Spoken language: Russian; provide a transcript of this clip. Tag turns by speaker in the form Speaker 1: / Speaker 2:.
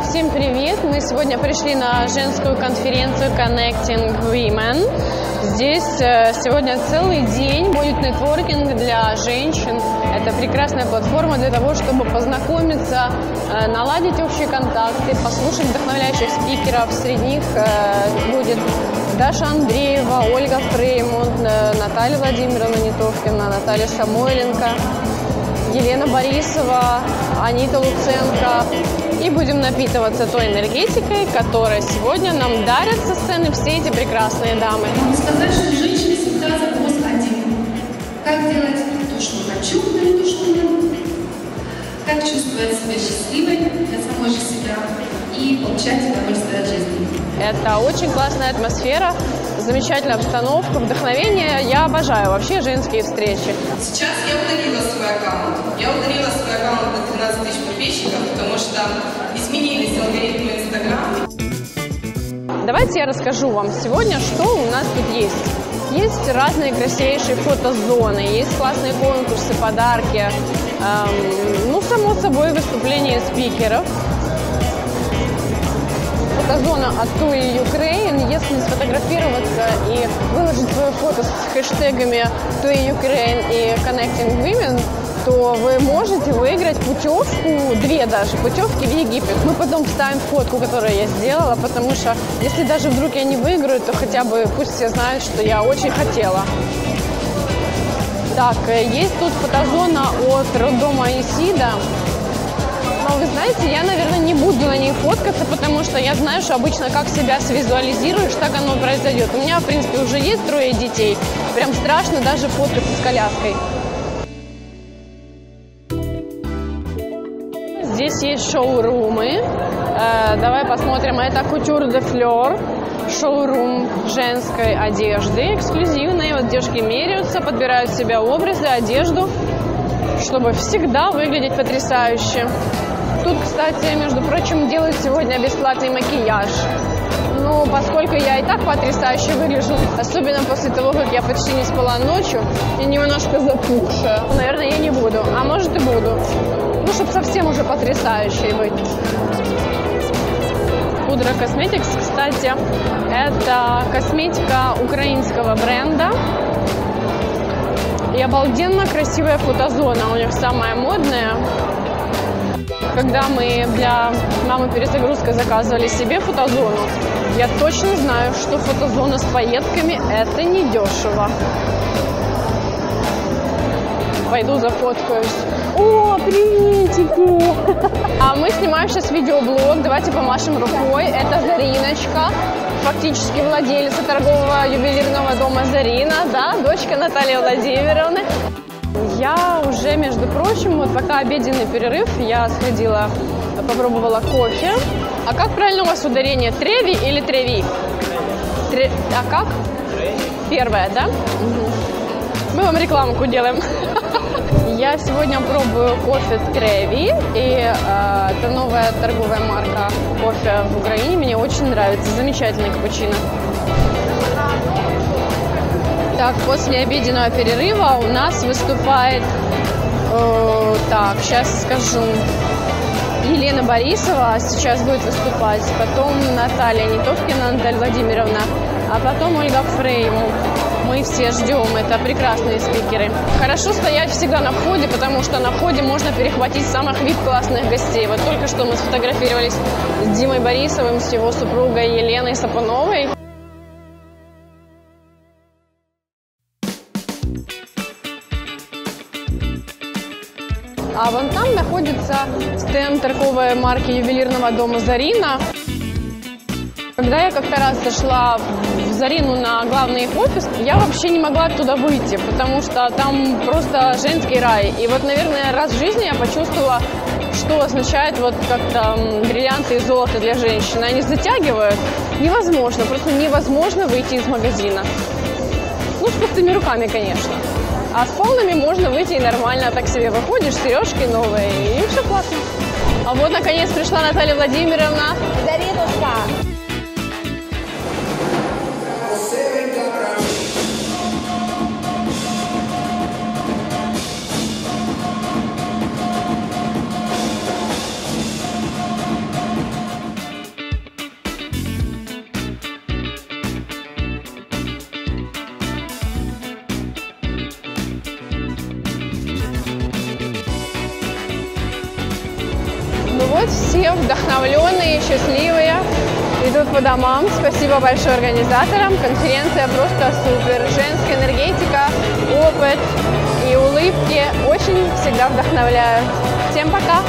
Speaker 1: Всем привет! Мы сегодня пришли на женскую конференцию Connecting Women. Здесь э, сегодня целый день будет нетворкинг для женщин. Это прекрасная платформа для того, чтобы познакомиться, э, наладить общие контакты, послушать вдохновляющих спикеров. Среди них э, будет Даша Андреева, Ольга Фреймунд, Наталья Владимировна Нетовкина, Наталья Самойленко, Елена Борисова, Анита Луценко. И будем напитываться той энергетикой, которая сегодня нам дарят со сцены все эти прекрасные дамы.
Speaker 2: Сказать, что женщине всегда запрос один. Как делать то, что хочу, себя счастливой для самой же себя и получать удовольствие от жизни.
Speaker 1: Это очень классная атмосфера, замечательная обстановка, вдохновение. Я обожаю вообще женские встречи.
Speaker 3: Сейчас я удалила свой аккаунт. Я удалила свой аккаунт на 13 тысяч подписчиков, потому что изменились алгоритмы Инстаграма.
Speaker 1: Давайте я расскажу вам сегодня, что у нас тут есть. Есть разные красивейшие фотозоны, есть классные конкурсы, подарки, эм, ну, выступления спикеров фотозона от Туи Ukraine. Если сфотографироваться и выложить свое фото с хэштегами Туи Ukraine и Connecting Women, то вы можете выиграть путевку, две даже путевки в Египет. Мы потом вставим фотку, которую я сделала, потому что если даже вдруг я не выиграю, то хотя бы пусть все знают, что я очень хотела. Так, э, есть тут фотозона от роддома Исида. Но вы знаете, я, наверное, не буду на ней фоткаться, потому что я знаю, что обычно как себя свизуализируешь, так оно произойдет. У меня, в принципе, уже есть трое детей. Прям страшно даже фоткаться с коляской. Здесь есть шоурумы. Э, давай посмотрим. Это Couture de Fleur. Шоурум женской одежды. Эксклюзивные. Вот девушки меряются, подбирают себе образы, одежду, чтобы всегда выглядеть потрясающе. Тут, кстати, между прочим, делают сегодня бесплатный макияж. Ну, поскольку я и так потрясающе выгляжу, особенно после того, как я почти не спала ночью и немножко запухшая, наверное, я не буду, а может и буду. Ну, чтобы совсем уже потрясающей быть. Пудра Cosmetics, кстати, это косметика украинского бренда. И обалденно красивая фотозона у них самая модная. Когда мы для мамы перезагрузка заказывали себе фотозону, я точно знаю, что фотозона с пайетками – это недешево. Пойду зафоткаюсь. О, приветики! А мы снимаем сейчас видеоблог. Давайте помашем рукой. Это Зариночка, фактически владелица торгового ювелирного дома Зарина, да, дочка Натальи Владимировны. Я уже, между прочим, вот пока обеденный перерыв, я сходила, попробовала кофе. А как правильно у вас ударение? Треви или треви? Тре... А как? Первое, да? Угу. Мы вам рекламку делаем. Я сегодня пробую кофе Треви, и э, это новая торговая марка кофе в Украине. Мне очень нравится. Замечательный капучино. Так, после обеденного перерыва у нас выступает, э, так, сейчас скажу, Елена Борисова сейчас будет выступать, потом Наталья Нетовкина, Наталья Владимировна, а потом Ольга Фрейму. Мы все ждем, это прекрасные спикеры. Хорошо стоять всегда на входе, потому что на входе можно перехватить самых вип-классных гостей. Вот только что мы сфотографировались с Димой Борисовым, с его супругой Еленой Сапуновой. Находится стенд торговой марки ювелирного дома «Зарина». Когда я как-то раз зашла в Зарину на главный их офис, я вообще не могла оттуда выйти, потому что там просто женский рай. И вот, наверное, раз в жизни я почувствовала, что означает вот как-то бриллианты и золото для женщины. Они затягивают. Невозможно, просто невозможно выйти из магазина. Ну, с пустыми руками, конечно. А с полными можно выйти и нормально так себе выходишь, сережки новые, и все классно. А вот, наконец, пришла Наталья Владимировна.
Speaker 4: Заринушка.
Speaker 1: Вот все вдохновленные, счастливые, идут по домам. Спасибо большое организаторам. Конференция просто супер. Женская энергетика, опыт и улыбки очень всегда вдохновляют. Всем пока!